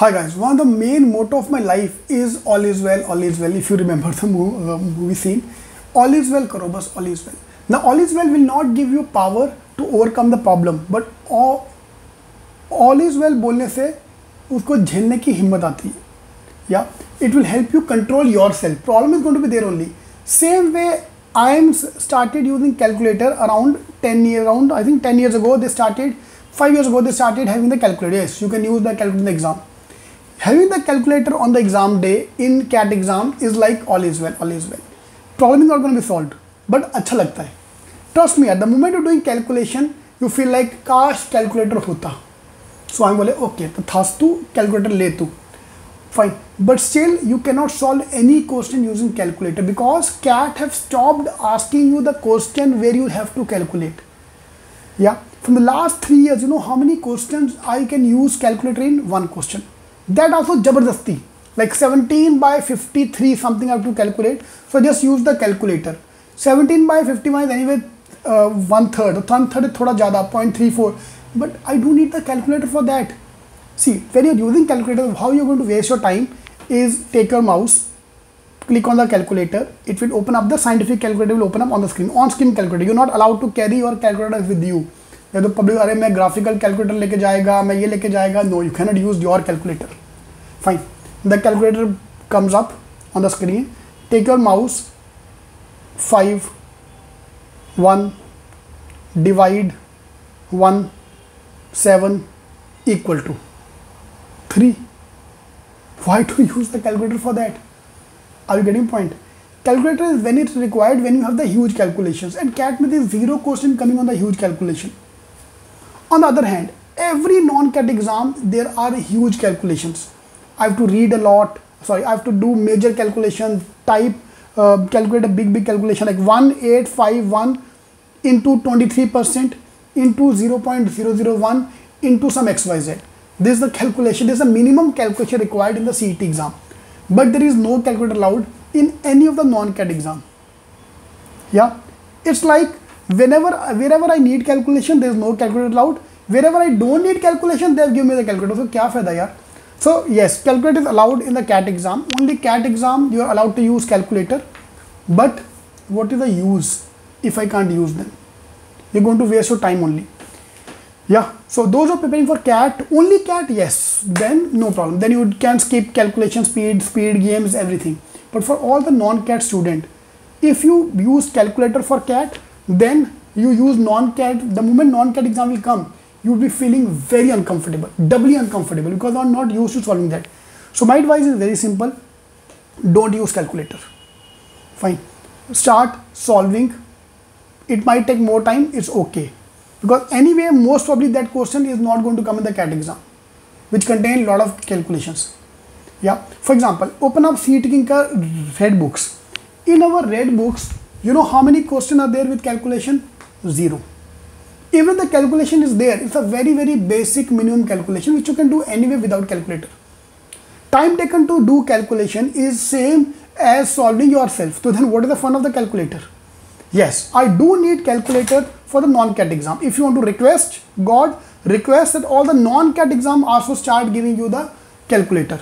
Hi guys, one of the main motto of my life is all is well, all is well. If you remember the movie, uh, movie scene, all is well, karo bas, all is well. Now, all is well will not give you power to overcome the problem, but all, all is well बोलने से उसको झेलने की हिम्मत आती है yeah it will help you control yourself problem is going to be there only same way i am started using calculator around 10 years around i think 10 years ago they started 5 years ago they started having the calculator yes you can use the calculator in the exam Having the calculator on the exam day in cat exam is like all is well all is well problem is not going to be solved but अच्छा लगता है trust me at the moment you're doing calculation you feel like काश calculator होता so I'm बोले okay तो थास तू calculator ले तू fine but still you cannot solve any question using calculator because cat have stopped asking you the question where you have to calculate yeah from the last three years you know how many questions i can use calculator in one question that also jabardasti. Like 17 by 53 something i have to calculate. So just use the calculator. 17 by 51 is anyway uh, one third one third is thoda jada 0.34 but i do need the calculator for that. See, when you're using calculator, how you're going to waste your time is take your mouse, click on the calculator, it will open up the scientific calculator will open up on the screen, on screen calculator. You're not allowed to carry your calculator with you. या तो public अरे मैं graphical calculator लेके जाएगा, मैं ये लेके जाएगा। No you cannot use your calculator fine the calculator comes up on the screen take your mouse five one divide one seven equal to three why to use the calculator for that are you getting point calculator is when it required when you have the huge calculation and CAT may this zero question coming on the huge calculation on the other hand every non-cat exam there are huge calculations. I have to read a lot. Sorry i have to do major calculation type uh, calculate a big big calculation like 1851 into 23 percent into 0.001 into some xyz this is the calculation this is the minimum calculation required in the CET exam. But there is no calculator allowed in any of the non-CAT exam. Yeah? It's like whenever wherever I need calculation there is no calculator allowed. Wherever I don't need calculation they give me the calculator. So kya fayda yaar? So yes calculator is allowed in the CAT exam. Only CAT exam you are allowed to use calculator. But what is the use if I can't use them? You're going to waste your time only. Yeah so those are preparing for cat only cat yes. Then no problem. Then you can skip calculation speed speed games everything. But for all the non-cat student if you use calculator for cat then you use non-cat the moment non-cat exam will come you will be feeling very uncomfortable doubly uncomfortable because i'm not used to solving that. So my advice is very simple. Don't use calculator. Fine. Start solving. It might take more time. It's okay. Because anyway most probably that question is not going to come in the CAT exam which contain lot of calculations. Yeah. For example open up Cetking ka red books in our red books you know how many questions are there with calculation zero even the calculation is there it's a very very basic minimum calculation which you can do anyway without calculator time taken to do calculation is same as solving yourself so then what is the fun of the calculator yes i do need calculator for the non-cat exam. If you want to request God, request that all the non-cat exam also start giving you the calculator.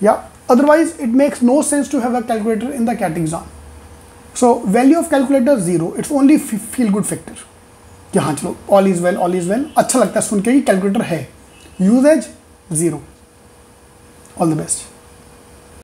Yeah. Otherwise, it makes no sense to have a calculator in the cat exam. So value of calculator zero it's only feel good factor कि हाँ चलो all is well all is well अच्छा लगता है सुन के ही calculator है. Usage zero all the best